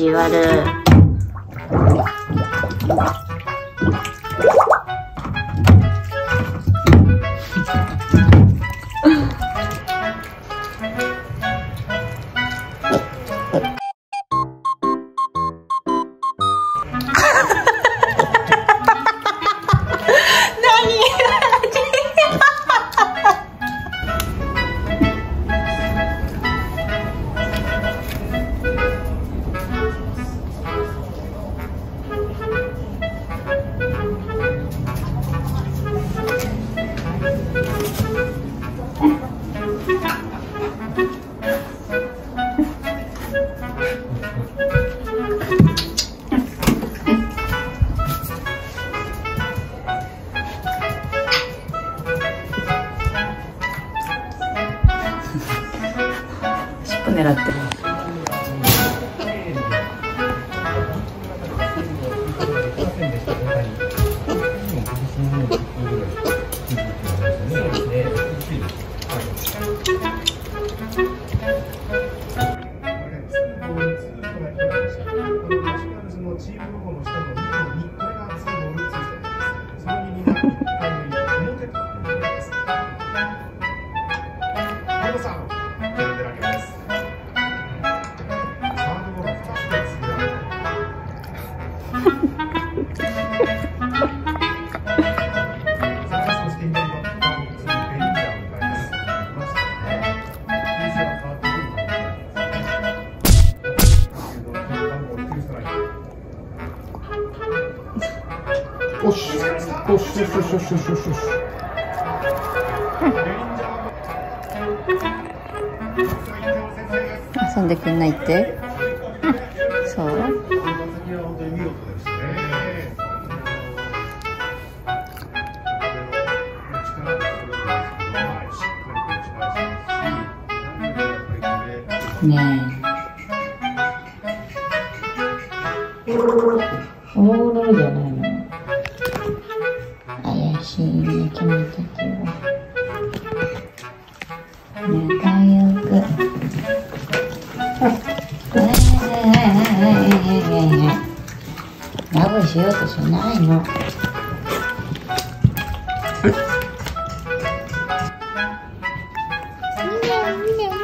ジュアルメラってです。よし。よしよしよしよしよしよしよし。遊んでくんないって？そう？ねえ。オーロラじ配信の決めたはくラブしようとしないの。みんなみんな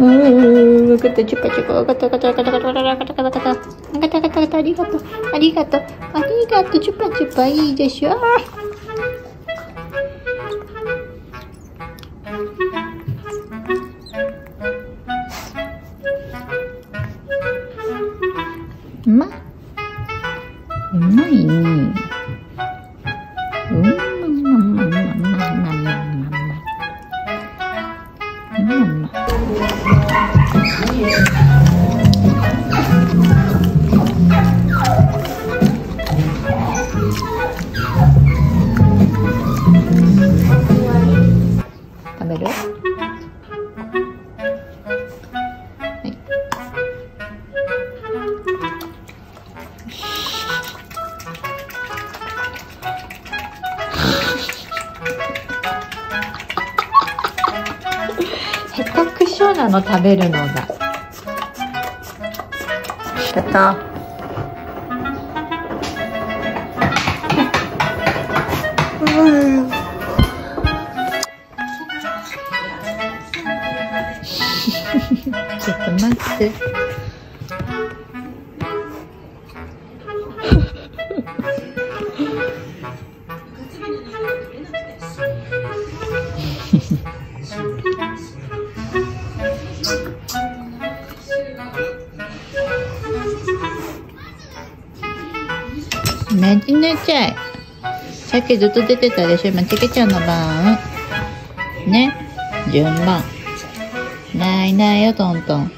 うん、わかった、チュパチュパ、わかった、わかった、わかった、わかった、わかった、わかった、わかった、わかった、わかった、ありがとう、ありがとう、ありがとう、チュパチュパ、いいでしょ。べる？はい。下手くそなの食べるのが。やった。うん。ちょっと待って。ねちねちゃい。さっきずっと出てたでしょ？今、ちけちゃんの番。ね。順番。ないないよ、トントン。